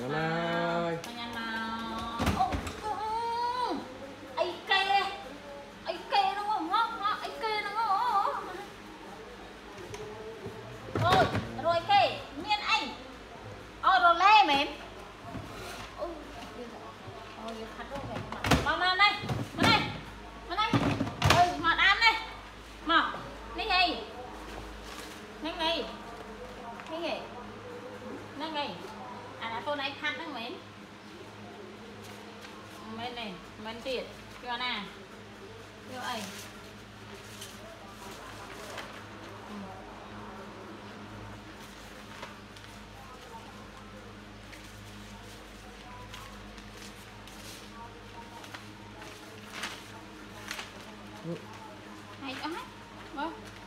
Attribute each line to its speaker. Speaker 1: ញ៉ាំហើយញ៉ាំ
Speaker 2: មកអូអីគេអីគេនោះងក់ងក់អីគេនោះ
Speaker 1: អូយរួយគេមានអីអូរឡេមែនអូអូយកខាត់រួយមកមកនេះមកនេះមកនេះអើយមកដាននេះមកនេះហីហ្នឹងហីហ្នឹងហីហ្នឹងហីអាណាខ្លួនឯងផាត់ហ្នឹងមែនមែនទេមែនទៀតយកណាយកអីហើយ
Speaker 3: អស់ហើយមើល